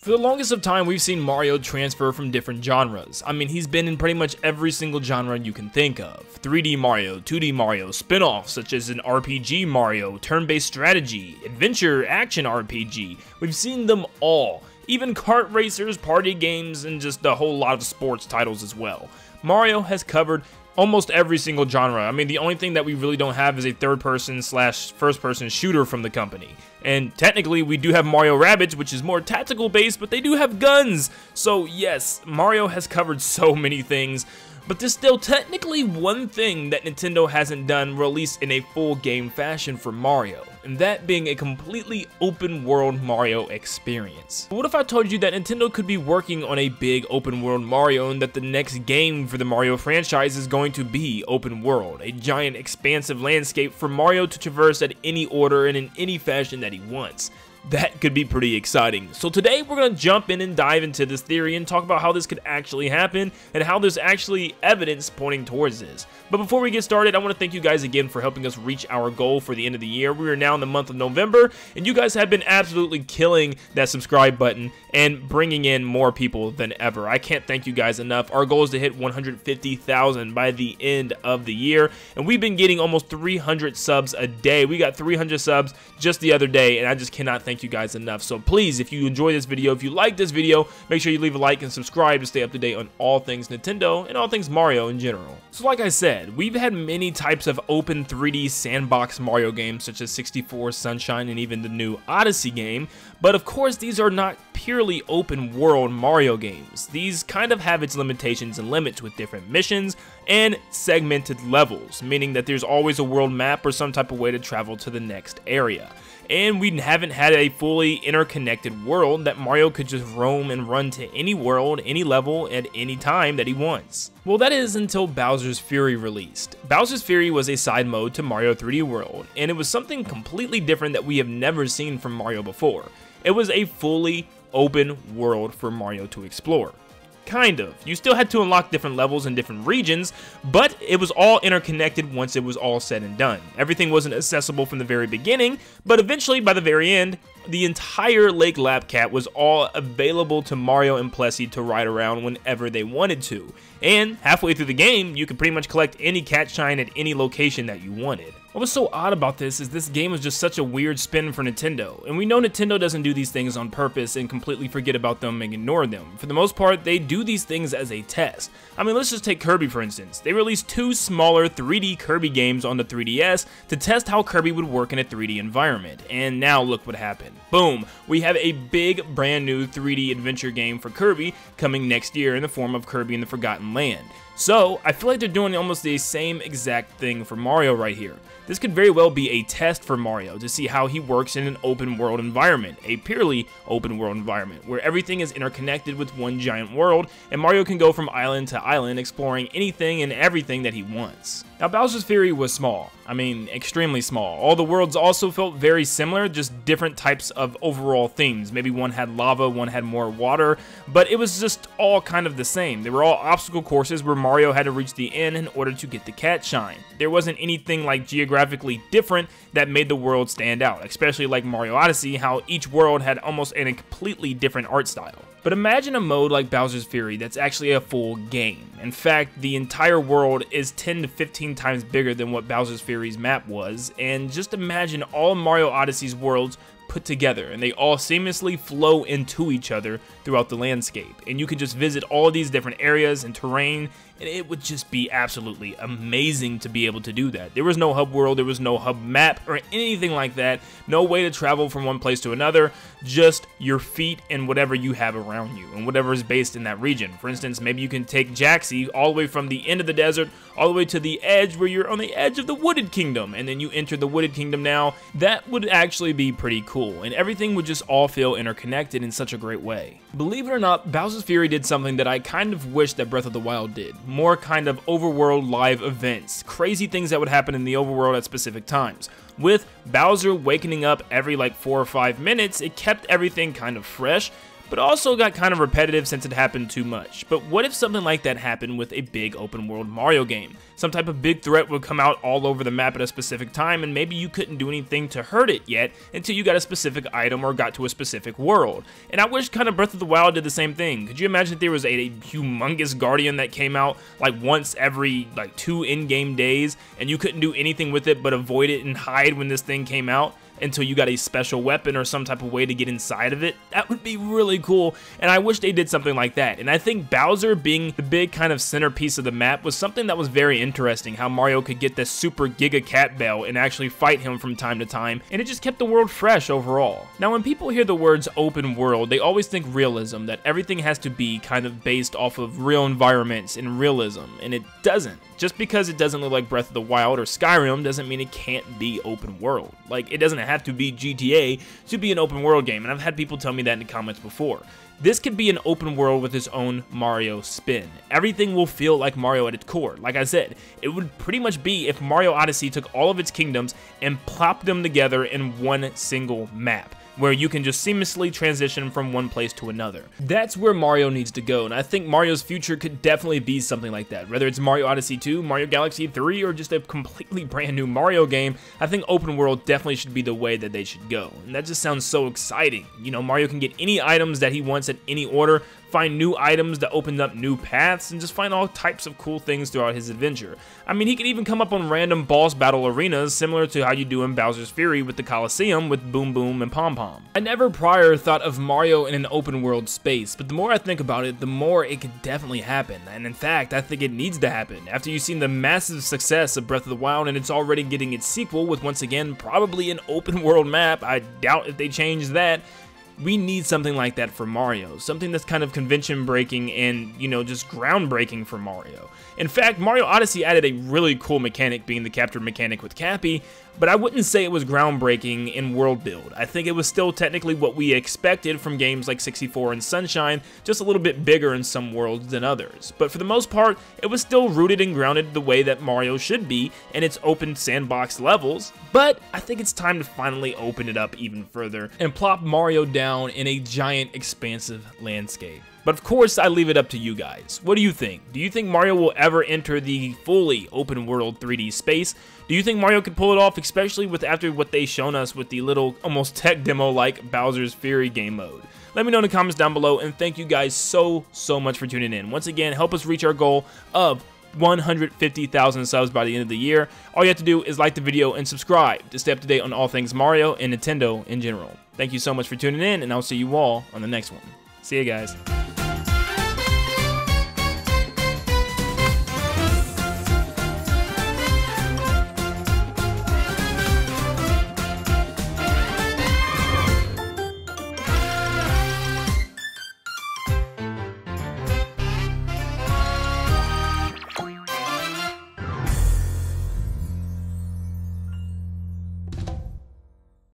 For the longest of time, we've seen Mario transfer from different genres. I mean, he's been in pretty much every single genre you can think of. 3D Mario, 2D Mario, spin-offs such as an RPG Mario, turn-based strategy, adventure, action RPG. We've seen them all. Even kart racers, party games, and just a whole lot of sports titles as well. Mario has covered almost every single genre. I mean, the only thing that we really don't have is a third person slash first person shooter from the company. And technically, we do have Mario Rabbids, which is more tactical based, but they do have guns. So yes, Mario has covered so many things. But there's still technically one thing that Nintendo hasn't done released in a full game fashion for Mario, and that being a completely open world Mario experience. But what if I told you that Nintendo could be working on a big open world Mario and that the next game for the Mario franchise is going to be open world, a giant expansive landscape for Mario to traverse at any order and in any fashion that he wants that could be pretty exciting. So today we're going to jump in and dive into this theory and talk about how this could actually happen and how there's actually evidence pointing towards this. But before we get started, I want to thank you guys again for helping us reach our goal for the end of the year. We are now in the month of November, and you guys have been absolutely killing that subscribe button and bringing in more people than ever. I can't thank you guys enough. Our goal is to hit 150,000 by the end of the year, and we've been getting almost 300 subs a day. We got 300 subs just the other day, and I just cannot thank you guys enough. So please, if you enjoy this video, if you like this video, make sure you leave a like and subscribe to stay up to date on all things Nintendo and all things Mario in general. So like I said, we've had many types of open 3D sandbox Mario games such as 64, Sunshine, and even the new Odyssey game, but of course these are not purely open world Mario games. These kind of have its limitations and limits with different missions and segmented levels, meaning that there's always a world map or some type of way to travel to the next area and we haven't had a fully interconnected world that Mario could just roam and run to any world, any level, at any time that he wants. Well, that is until Bowser's Fury released. Bowser's Fury was a side mode to Mario 3D World, and it was something completely different that we have never seen from Mario before. It was a fully open world for Mario to explore. Kind of. You still had to unlock different levels in different regions, but it was all interconnected once it was all said and done. Everything wasn't accessible from the very beginning, but eventually, by the very end, the entire Lake Lapcat was all available to Mario and Plessie to ride around whenever they wanted to. And halfway through the game, you could pretty much collect any cat shine at any location that you wanted. What was so odd about this is this game was just such a weird spin for Nintendo, and we know Nintendo doesn't do these things on purpose and completely forget about them and ignore them. For the most part, they do these things as a test. I mean, let's just take Kirby for instance. They released two smaller 3D Kirby games on the 3DS to test how Kirby would work in a 3D environment, and now look what happened. Boom, we have a big brand new 3D adventure game for Kirby coming next year in the form of Kirby and the Forgotten Land. So, I feel like they're doing almost the same exact thing for Mario right here. This could very well be a test for Mario to see how he works in an open world environment, a purely open world environment, where everything is interconnected with one giant world, and Mario can go from island to island exploring anything and everything that he wants. Now Bowser's Fury was small, I mean extremely small. All the worlds also felt very similar, just different types of overall themes. Maybe one had lava, one had more water, but it was just all kind of the same. They were all obstacle courses where Mario had to reach the end in order to get the cat shine. There wasn't anything like geographically different that made the world stand out, especially like Mario Odyssey, how each world had almost a completely different art style. But imagine a mode like Bowser's Fury that's actually a full game. In fact, the entire world is 10 to 15 times bigger than what Bowser's Fury's map was, and just imagine all Mario Odyssey's worlds put together and they all seamlessly flow into each other throughout the landscape. And you can just visit all these different areas and terrain and it would just be absolutely amazing to be able to do that. There was no hub world, there was no hub map or anything like that. No way to travel from one place to another, just your feet and whatever you have around you and whatever is based in that region. For instance, maybe you can take Jaxi all the way from the end of the desert all the way to the edge where you're on the edge of the Wooded Kingdom and then you enter the Wooded Kingdom now. That would actually be pretty cool and everything would just all feel interconnected in such a great way. Believe it or not, Bowser's Fury did something that I kind of wish that Breath of the Wild did more kind of overworld live events, crazy things that would happen in the overworld at specific times. With Bowser wakening up every like 4 or 5 minutes, it kept everything kind of fresh, but also got kind of repetitive since it happened too much. But what if something like that happened with a big open world Mario game? Some type of big threat would come out all over the map at a specific time, and maybe you couldn't do anything to hurt it yet until you got a specific item or got to a specific world. And I wish kind of Breath of the Wild did the same thing. Could you imagine if there was a, a humongous Guardian that came out like once every like two in-game days, and you couldn't do anything with it but avoid it and hide when this thing came out? Until you got a special weapon or some type of way to get inside of it. That would be really cool, and I wish they did something like that. And I think Bowser being the big kind of centerpiece of the map was something that was very interesting, how Mario could get this super Giga Cat Bell and actually fight him from time to time, and it just kept the world fresh overall. Now when people hear the words open world, they always think realism, that everything has to be kind of based off of real environments and realism, and it doesn't. Just because it doesn't look like Breath of the Wild or Skyrim doesn't mean it can't be open world. Like, it doesn't have to be GTA to be an open world game, and I've had people tell me that in the comments before. This could be an open world with its own Mario spin. Everything will feel like Mario at its core. Like I said, it would pretty much be if Mario Odyssey took all of its kingdoms and plopped them together in one single map where you can just seamlessly transition from one place to another. That's where Mario needs to go, and I think Mario's future could definitely be something like that. Whether it's Mario Odyssey 2, Mario Galaxy 3, or just a completely brand new Mario game, I think open world definitely should be the way that they should go. And that just sounds so exciting. You know, Mario can get any items that he wants at any order, find new items that opened up new paths, and just find all types of cool things throughout his adventure. I mean, he could even come up on random boss battle arenas, similar to how you do in Bowser's Fury with the Coliseum with Boom Boom and Pom Pom. I never prior thought of Mario in an open world space, but the more I think about it, the more it could definitely happen, and in fact, I think it needs to happen. After you've seen the massive success of Breath of the Wild and it's already getting its sequel with once again probably an open world map, I doubt if they change that, we need something like that for Mario. Something that's kind of convention breaking and, you know, just groundbreaking for Mario. In fact, Mario Odyssey added a really cool mechanic being the capture mechanic with Cappy, but I wouldn't say it was groundbreaking in world build. I think it was still technically what we expected from games like 64 and Sunshine, just a little bit bigger in some worlds than others. But for the most part, it was still rooted and grounded the way that Mario should be in its open sandbox levels, but I think it's time to finally open it up even further and plop Mario down in a giant expansive landscape. But of course, I leave it up to you guys. What do you think? Do you think Mario will ever enter the fully open world 3D space? Do you think Mario could pull it off, especially with after what they shown us with the little almost tech demo like Bowser's Fury game mode? Let me know in the comments down below, and thank you guys so, so much for tuning in. Once again, help us reach our goal of 150,000 subs by the end of the year. All you have to do is like the video and subscribe to stay up to date on all things Mario and Nintendo in general. Thank you so much for tuning in, and I'll see you all on the next one. See you guys.